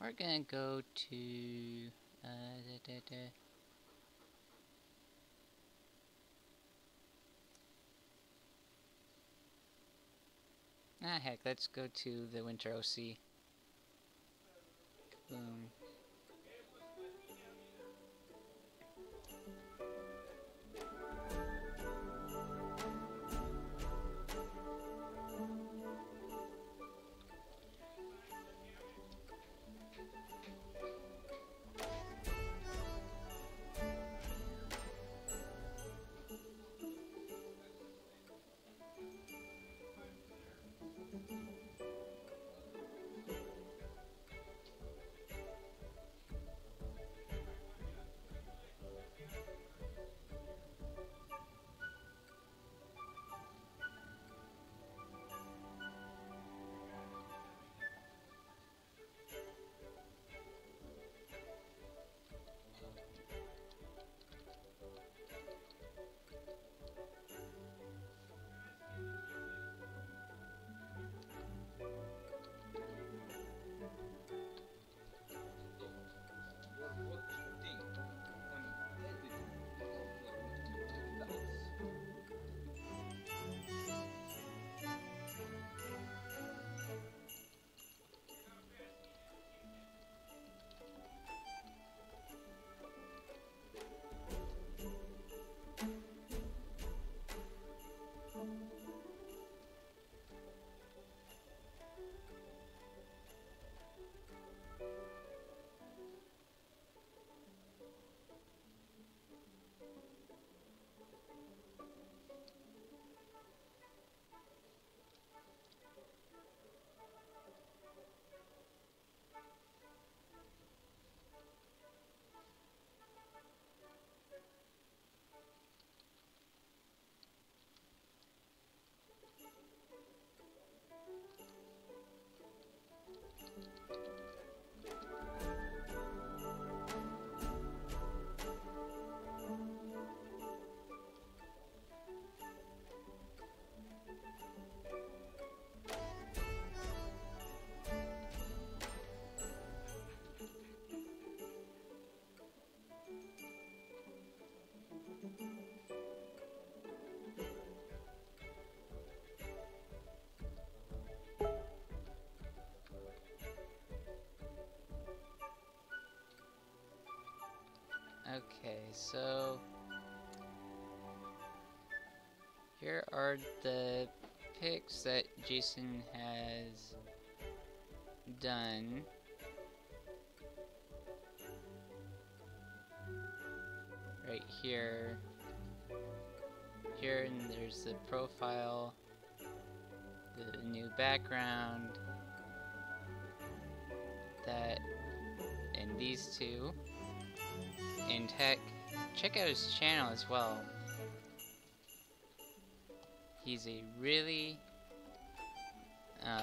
we're gonna go to, uh, da-da-da. Ah, heck, let's go to the Winter OC. Boom. Okay, so here are the pics that Jayson has done. Right here. Here and there's the profile, the new background, that, and these two. And heck, check out his channel as well. He's a really uh,